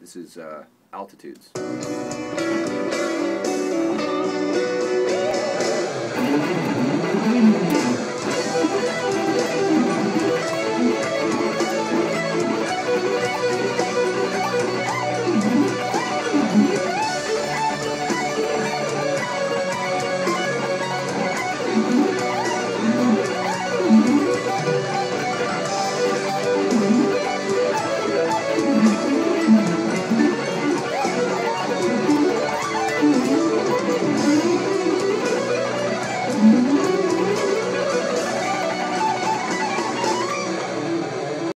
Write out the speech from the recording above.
This is uh, Altitudes.